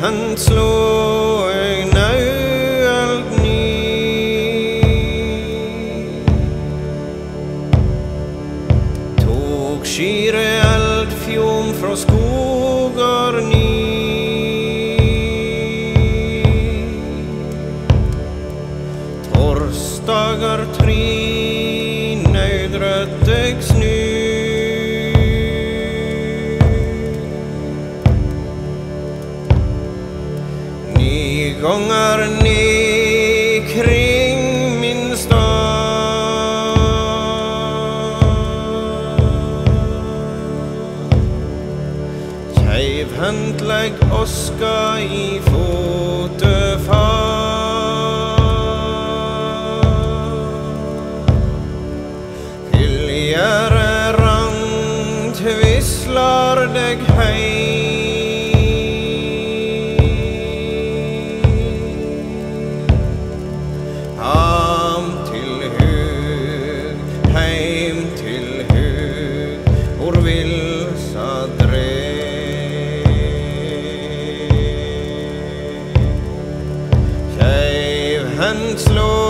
han slå eg naualt ny. Tok skyre eldfjom fjom fra skogar ny. Torsdagar tre nøydrøtt eg snu. Ni ned kring min stad. Keivhendt legg oska i fotefar. Hyljere rangt vislar deg heim. and slow.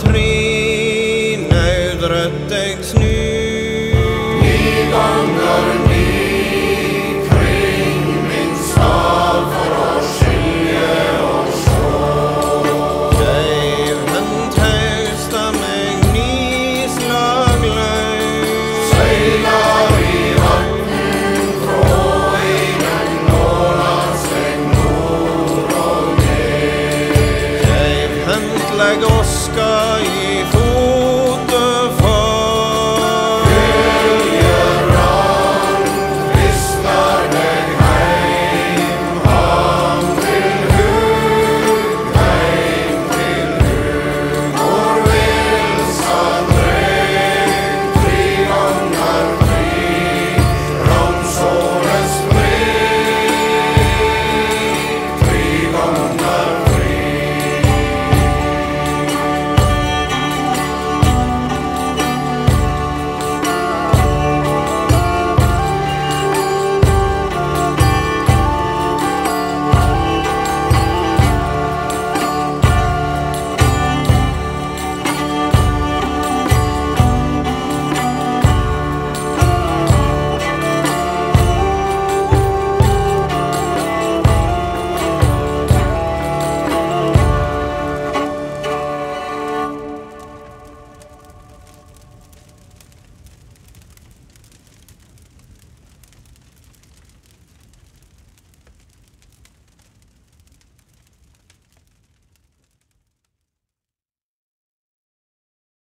Torsdagar